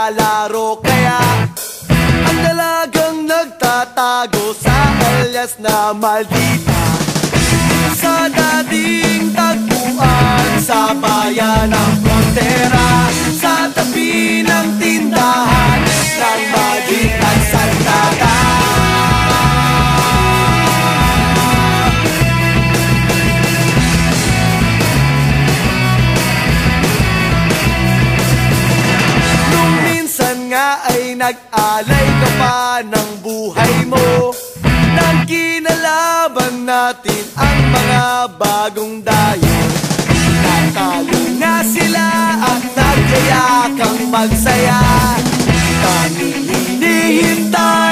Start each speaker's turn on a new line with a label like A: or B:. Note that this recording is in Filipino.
A: naglalaro. Kaya ang dalagang nagtatago sa alias na maldita. Sa dating tagpuan sa bayan ng nga ay nag-alay ka pa ng buhay mo. Nang kinalaban natin ang mga bagong dayo. Natalo na sila at nagkayakang magsaya. Tanging hinihintay